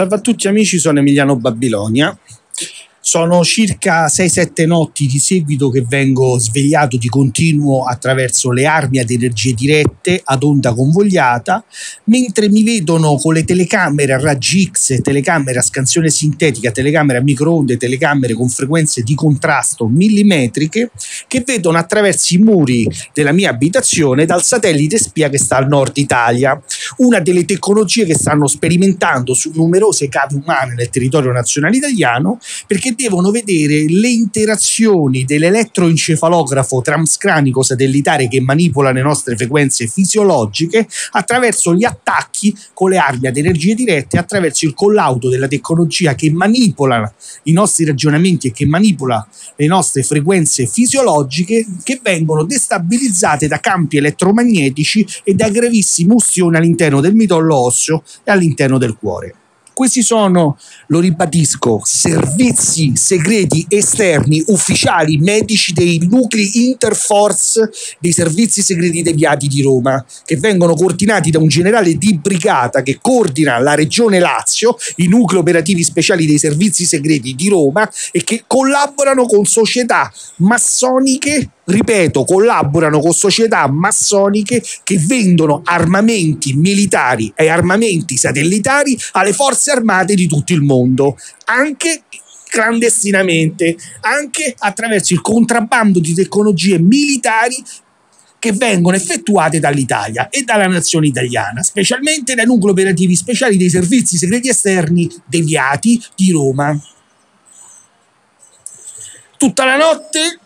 Salve a tutti amici, sono Emiliano Babilonia. Sono circa 6-7 notti di seguito che vengo svegliato di continuo attraverso le armi ad energie dirette ad onda convogliata, mentre mi vedono con le telecamere a raggi X, telecamere a scansione sintetica, telecamere a microonde, telecamere con frequenze di contrasto millimetriche che vedono attraverso i muri della mia abitazione dal satellite spia che sta al nord Italia, una delle tecnologie che stanno sperimentando su numerose cave umane nel territorio nazionale italiano perché devono vedere le interazioni dell'elettroencefalografo transcranico satellitare che manipola le nostre frequenze fisiologiche attraverso gli attacchi con le armi ad energie dirette, attraverso il collaudo della tecnologia che manipola i nostri ragionamenti e che manipola le nostre frequenze fisiologiche che vengono destabilizzate da campi elettromagnetici e da gravissime ustioni all'interno del midollo osseo e all'interno del cuore. Questi sono, lo ribadisco, servizi segreti esterni, ufficiali, medici dei nuclei interforce dei servizi segreti deviati di Roma, che vengono coordinati da un generale di brigata che coordina la regione Lazio, i nuclei operativi speciali dei servizi segreti di Roma e che collaborano con società massoniche ripeto, collaborano con società massoniche che vendono armamenti militari e armamenti satellitari alle forze armate di tutto il mondo, anche clandestinamente, anche attraverso il contrabbando di tecnologie militari che vengono effettuate dall'Italia e dalla nazione italiana, specialmente dai nuclei operativi speciali dei servizi segreti esterni deviati di Roma. Tutta la notte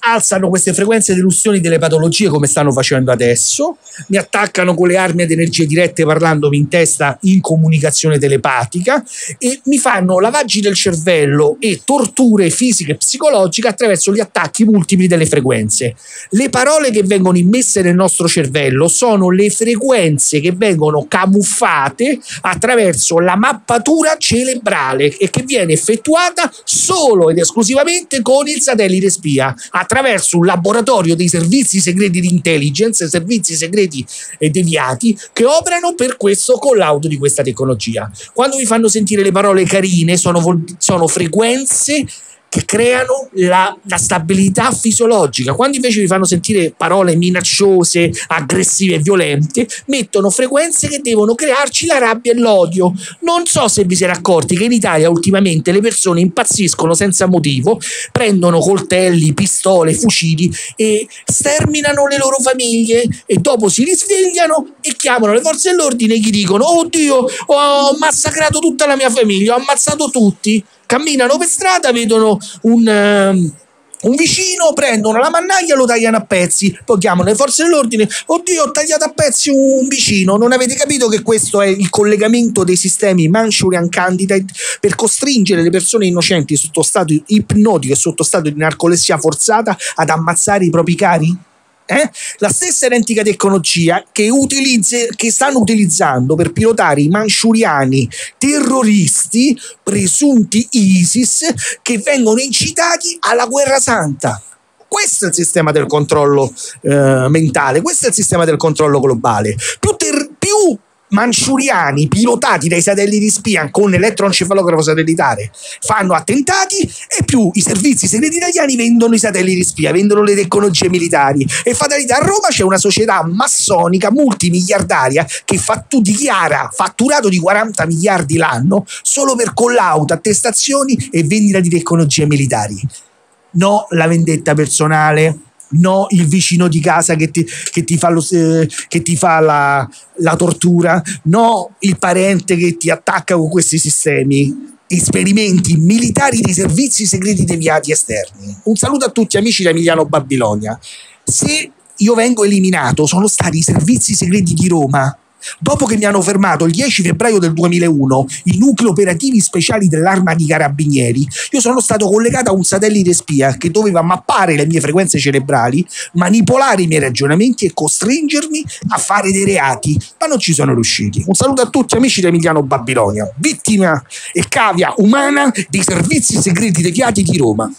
alzano queste frequenze di elussioni delle patologie come stanno facendo adesso, mi attaccano con le armi ad energie dirette parlandomi in testa in comunicazione telepatica e mi fanno lavaggi del cervello e torture fisiche e psicologiche attraverso gli attacchi multipli delle frequenze. Le parole che vengono immesse nel nostro cervello sono le frequenze che vengono camuffate attraverso la mappatura cerebrale e che viene effettuata solo ed esclusivamente con il satellite spia attraverso un laboratorio dei servizi segreti di intelligence, servizi segreti e deviati che operano per questo collaudo di questa tecnologia. Quando vi fanno sentire le parole carine, sono, sono frequenze che creano la, la, stabilità fisiologica. Quando invece vi fanno sentire parole minacciose, aggressive e violente, mettono frequenze che devono crearci la rabbia e l'odio. Non so se vi siete accorti che in Italia ultimamente le persone impazziscono senza motivo, prendono coltelli, pistole, fucili e sterminano le loro famiglie e dopo si risvegliano e chiamano le forze dell'ordine e gli dicono "Oddio, ho massacrato tutta la mia famiglia, ho ammazzato tutti" camminano per strada, vedono un, um, un vicino, prendono la mannaia lo tagliano a pezzi, poi chiamano le forze dell'ordine, oddio ho tagliato a pezzi un vicino, non avete capito che questo è il collegamento dei sistemi Manchurian Candidate per costringere le persone innocenti sotto stato ipnotico e sotto stato di narcolessia forzata ad ammazzare i propri cari? Eh? la stessa identica tecnologia che, utilizze, che stanno utilizzando per pilotare i manciuriani terroristi presunti ISIS che vengono incitati alla guerra santa. Questo è il sistema del controllo eh, mentale, questo è il sistema del controllo globale. Più, manciuriani pilotati dai satelliti spia con elettroencefalografo satellitare fanno attentati e più i servizi segreti italiani vendono i satelliti spia, vendono le tecnologie militari e fatalità a Roma c'è una società massonica multimiliardaria che fattu- dichiara fatturato di 40 miliardi l'anno solo per collauto, attestazioni e vendita di tecnologie militari. No la vendetta personale, no il vicino di casa che ti, che ti fa, lo, eh, che ti fa la, la tortura, no il parente che ti attacca con questi sistemi esperimenti militari dei servizi segreti deviati esterni. Un saluto a tutti amici da Emiliano Babilonia. Se io vengo eliminato, sono stati i servizi segreti di Roma Dopo che mi hanno fermato il 10 febbraio del 2001 i nuclei operativi speciali dell'arma di carabinieri, io sono stato collegato a un satellite spia che doveva mappare le mie frequenze cerebrali, manipolare i miei ragionamenti e costringermi a fare dei reati, ma non ci sono riusciti. Un saluto a tutti amici di Emiliano Babilonia, vittima e cavia umana dei servizi segreti deviati di Roma.